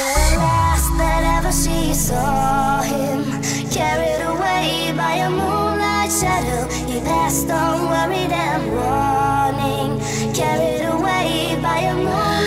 The last that ever she saw him, carried away by a moonlight shadow, he passed on worried and warning, carried away by a moonlight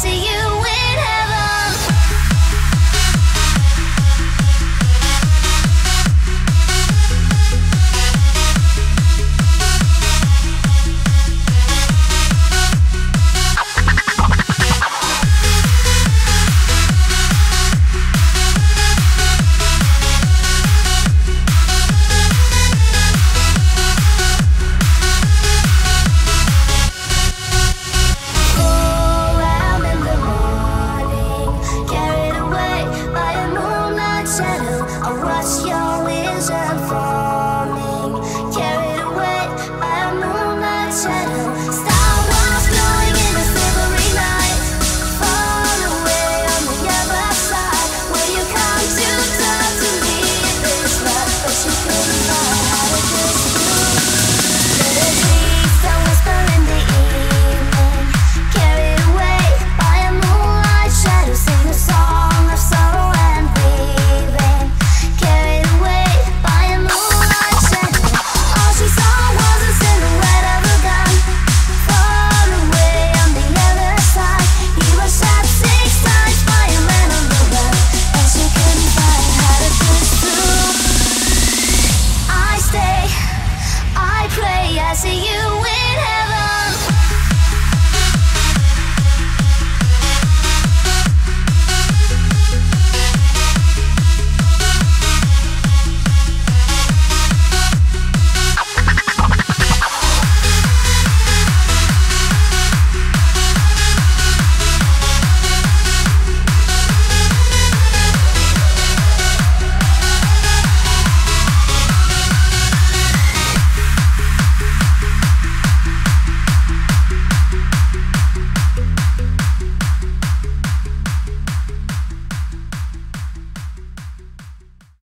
see you I see you